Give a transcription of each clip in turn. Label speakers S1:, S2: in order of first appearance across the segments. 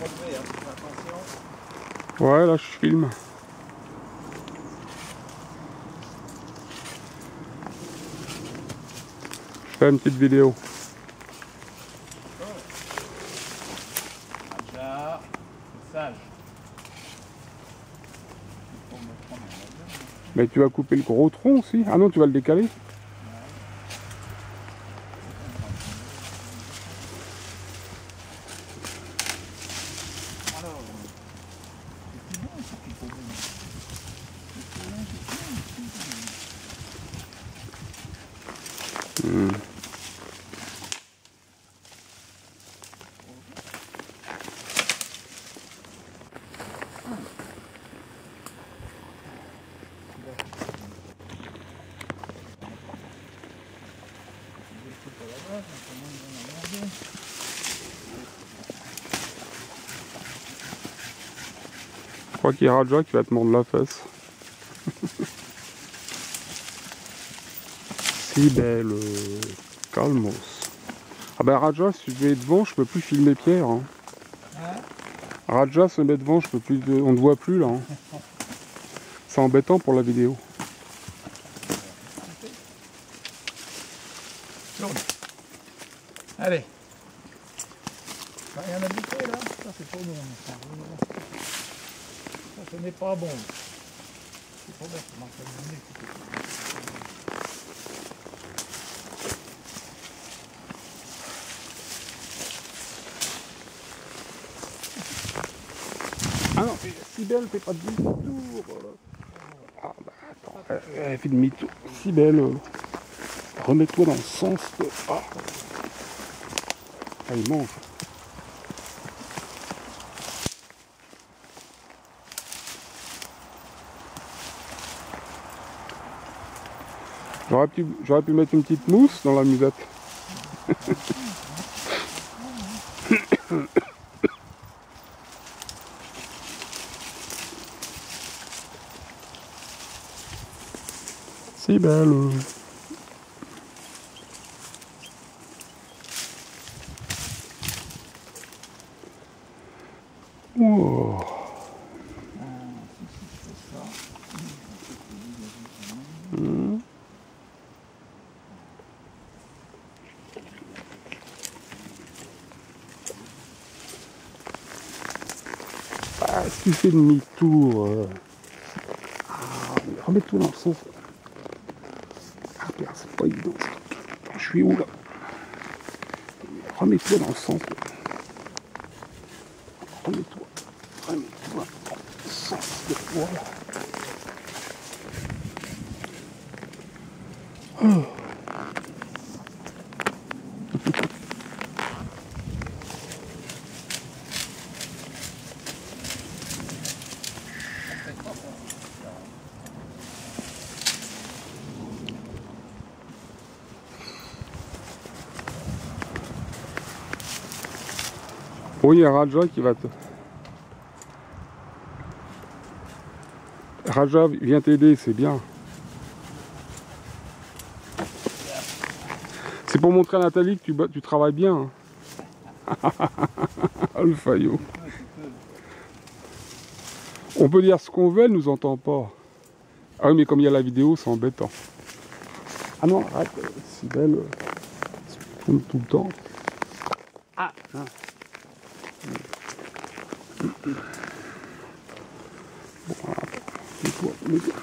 S1: relever, hein, attention.
S2: Ouais, là je filme. Je fais une petite vidéo.
S1: Sage. Un avion.
S2: Mais tu vas couper le gros tronc aussi Ah non, tu vas le décaler
S1: Alors, c'est tout bon ça qu'il faut donner. C'est tout bon, c'est tout bon, c'est tout bon.
S2: Hmm.
S1: Je le coupe à la base, donc comment ils vont la garder
S2: Je crois qu'il y a Raja qui va te mordre la fesse. si belle. Calmos. Ah ben Raja, si tu es devant, je peux plus filmer Pierre. hein. Raja se met devant, je peux plus. te- On ne voit plus là. hein. C'est embêtant pour la vidéo.
S1: Tourne. Allez. T'as rien à bouffer là Ça c'est pour nous. Ça, ça ce n'est pas bon. C'est pas me met,
S2: Ah non, si belle, fais pas de demi-tour. Ah bah attends, elle, fait demi-tour. Si belle, euh, remets-toi dans le sens de. Ah, Ah, il. J'aurais pu, j'aurais pu mettre une petite mousse dans la musette. Si belle. Hmm. Ah, si tu fais demi-tour, euh, ah, mais remets-toi dans le sens. Ah merde, c'est pas évident. Attends, je suis où là Remets-toi dans le sens. Remets-toi. Remets-toi dans le sens de voilà. Oui, il y a Raja qui va te. Raja vient t'aider, c'est bien. C'est pour montrer à Nathalie que tu, tu travailles bien. hein. Le faillot. On peut dire ce qu'on veut, elle nous entend pas. Ah oui, mais comme il y a la vidéo, c'est embêtant. Ah non, arrête, si belle. tout le temps. Ah, ah. Bon, voilà. Mets-toi, mets-toi.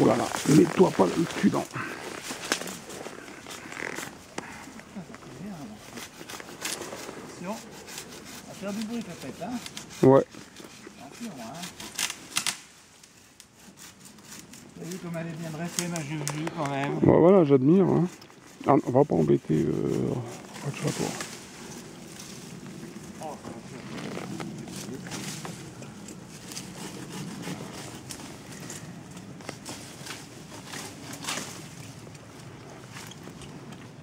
S2: Oh là là, mets-toi pas le cul dans.
S1: Attention. À faire du bruit peut-être, hein
S2: Ouais.
S1: Attention, hein Vous vu comme elle est bien dressée, ma juju, quand même
S2: Bah voilà, j'admire. Hein. Ah, on va pas embêter euh, toi.
S1: Ça va faire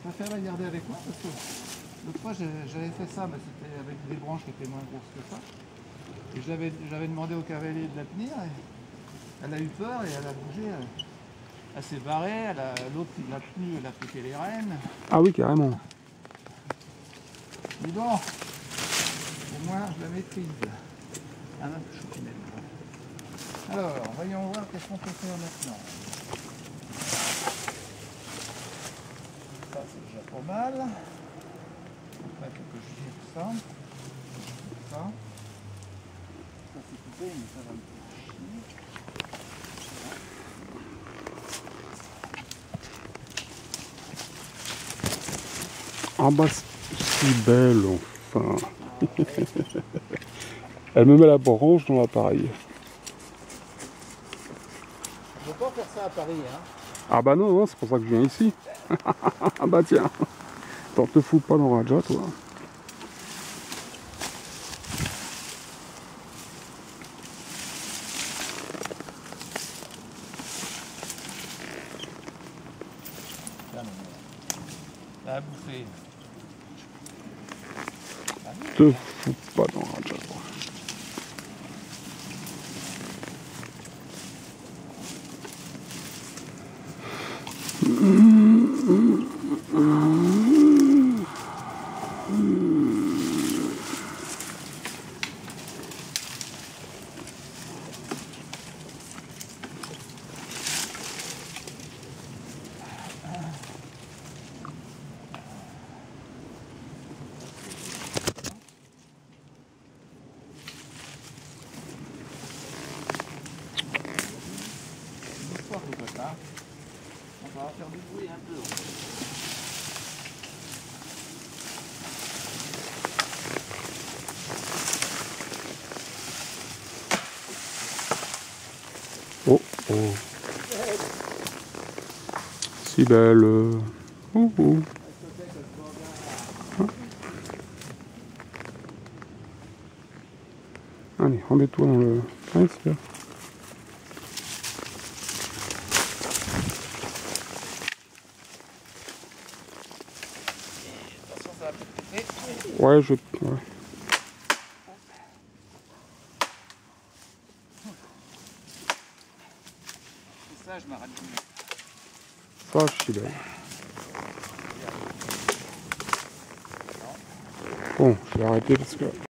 S1: Je préfère la garder avec moi parce que l'autre fois j'avais fait ça, mais c'était avec des branches qui étaient moins grosses que ça. Et j'avais demandé au cavalier de la tenir. et elle a eu peur et elle a bougé. Elle, elle s'est barrée, l'autre qui l'a tenue, elle a piqué les rênes.
S2: Ah oui, carrément.
S1: Dis donc, faut maîtrise. Un peu. Alors, voyons voir qu'est-ce qu'on peut faire maintenant. Ça, c'est déjà pas mal. Que je ça. Ça. Ça, c'est coupé, mais ça va me faire chier.
S2: Ah bah, si belle, enfin. Elle me met la branche dans l'appareil.
S1: On ne peut pas faire ça à Paris, hein.
S2: Ah bah non, non, c'est pour ça que je viens ici. ah bah tiens. T'en te fous pas dans Raja, toi. Te fous pas dans Raja, toi.
S1: Une ça. On va faire du bruit un peu.
S2: Oh, oh. Si belle. Oh, oh. Allez, remets-toi dans le... Allez, c'est bien.
S1: Attention, ça va peut-être péter.
S2: Ouais, je... Ouais.
S1: Ça, je m'arrête.
S2: Ça, je suis belle. Bon, je vais arrêter parce que